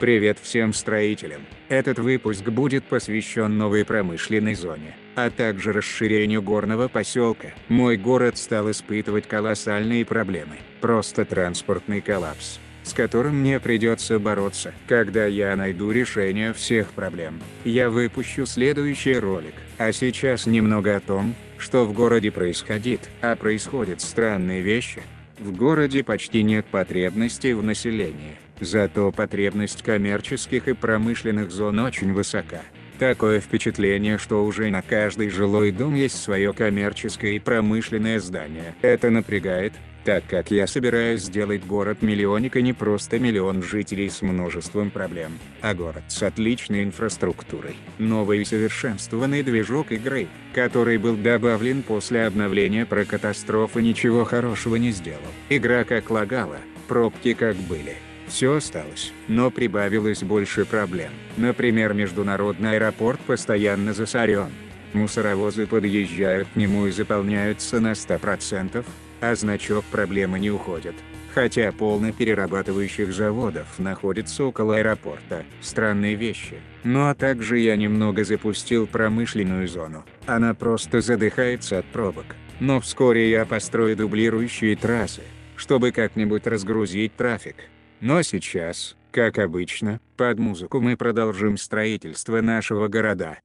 Привет всем строителям! Этот выпуск будет посвящен новой промышленной зоне, а также расширению горного поселка. Мой город стал испытывать колоссальные проблемы, просто транспортный коллапс, с которым мне придется бороться. Когда я найду решение всех проблем, я выпущу следующий ролик. А сейчас немного о том, что в городе происходит. А происходят странные вещи. В городе почти нет потребностей в населении. Зато потребность коммерческих и промышленных зон очень высока. Такое впечатление, что уже на каждый жилой дом есть свое коммерческое и промышленное здание. Это напрягает, так как я собираюсь сделать город-миллионник и не просто миллион жителей с множеством проблем, а город с отличной инфраструктурой. Новый и совершенствованный движок игры, который был добавлен после обновления про катастрофы ничего хорошего не сделал. Игра как лагала, пробки как были. Все осталось, но прибавилось больше проблем. Например, международный аэропорт постоянно засорен. Мусоровозы подъезжают к нему и заполняются на 100%, а значок проблемы не уходит. Хотя полно перерабатывающих заводов находится около аэропорта. Странные вещи. Ну а также я немного запустил промышленную зону. Она просто задыхается от пробок. Но вскоре я построю дублирующие трассы, чтобы как-нибудь разгрузить трафик. Но сейчас, как обычно, под музыку мы продолжим строительство нашего города.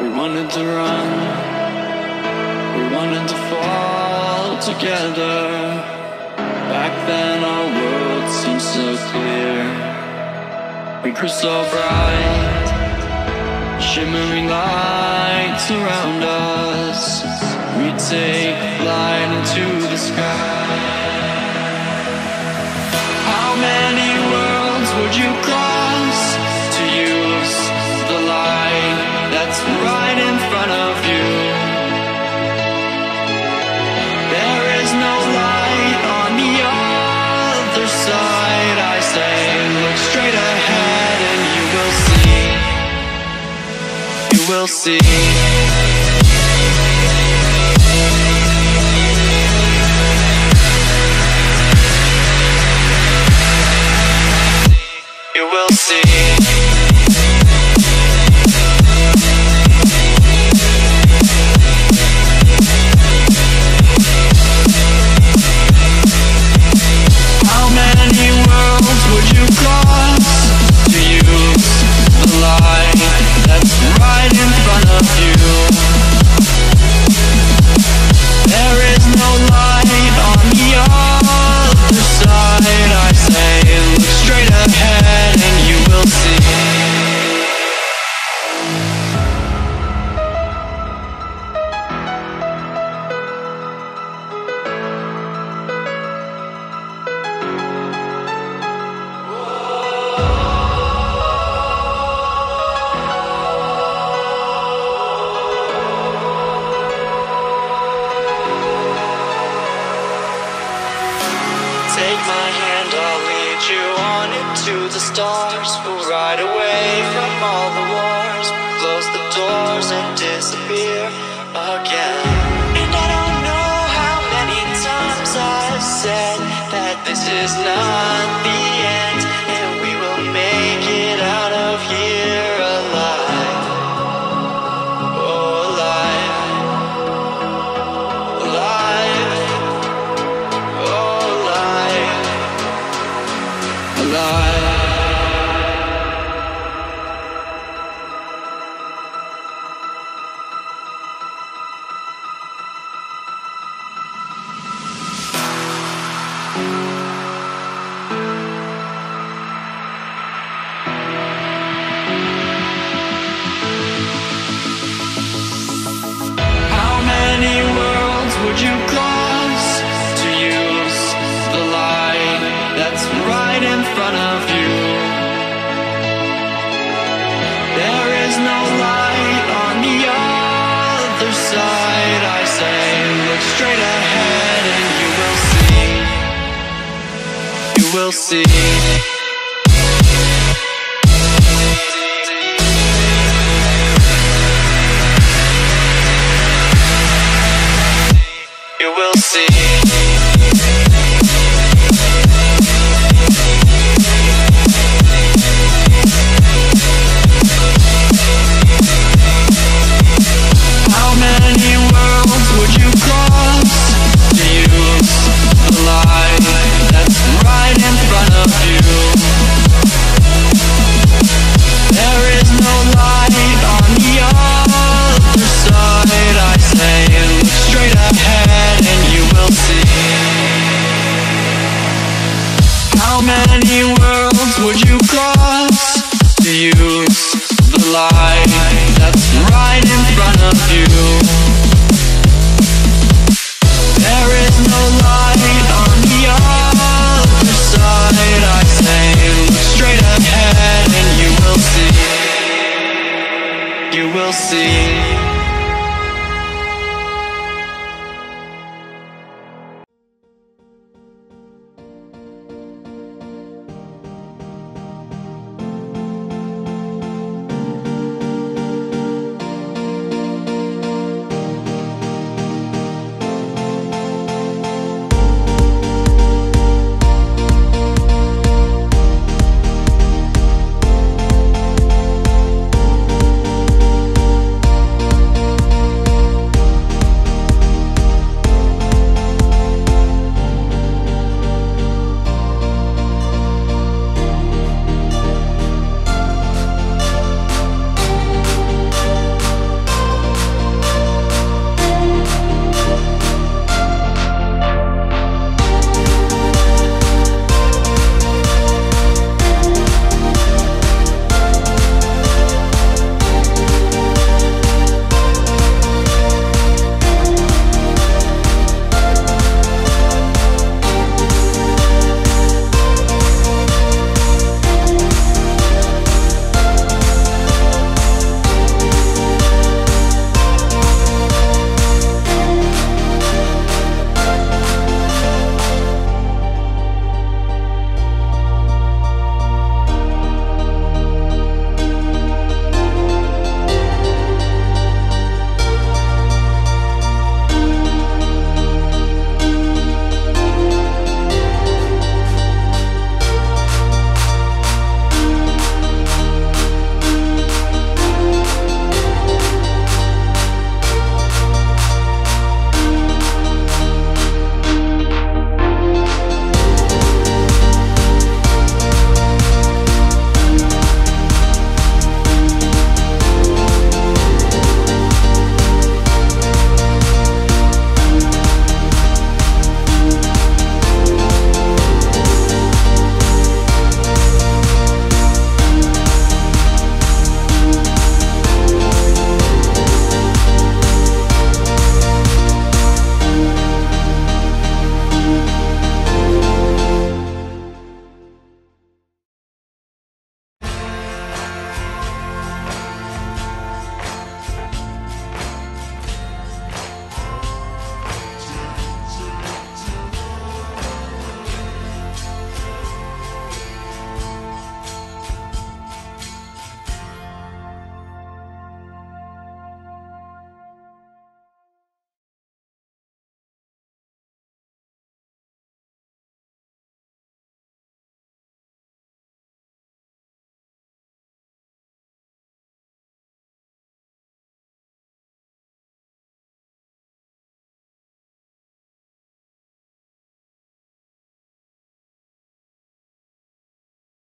We wanted to run, we wanted to fall together. Back then our world seemed so clear. We grew so bright, shimmering lights around us. We take flight into the sky. How many worlds would you? see. said that this is not the end. see. How many worlds would you cross to use the light that's right in front of you? There is no light on the other side. I say look straight ahead and you will see. You will see.